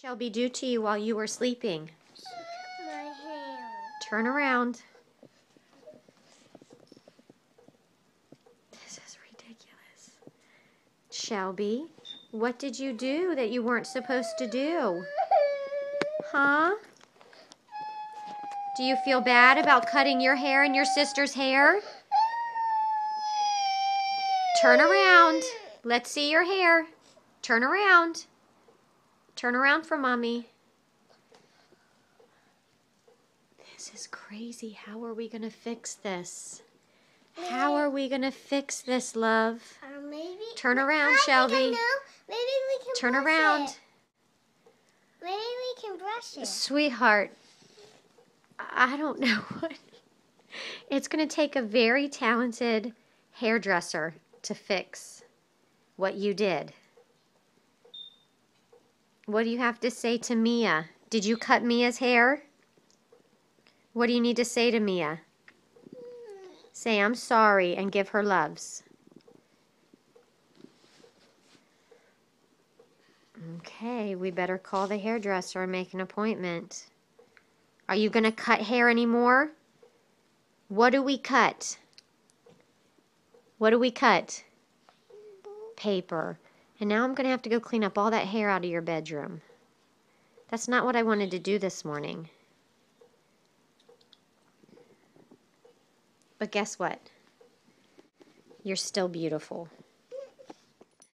Shelby due to you while you were sleeping? Turn around. This is ridiculous. Shelby, what did you do that you weren't supposed to do? Huh? Do you feel bad about cutting your hair and your sister's hair? Turn around. Let's see your hair. Turn around. Turn around for mommy. This is crazy. How are we going to fix this? How are we going to fix this, love? Uh, maybe. Turn around, I Shelby. know. Maybe we can Turn around. It. Maybe we can brush it. Sweetheart, I don't know what. It's going to take a very talented hairdresser to fix what you did. What do you have to say to Mia? Did you cut Mia's hair? What do you need to say to Mia? Say, I'm sorry, and give her loves. Okay, we better call the hairdresser and make an appointment. Are you going to cut hair anymore? What do we cut? What do we cut? Paper. And now I'm going to have to go clean up all that hair out of your bedroom. That's not what I wanted to do this morning. But guess what? You're still beautiful.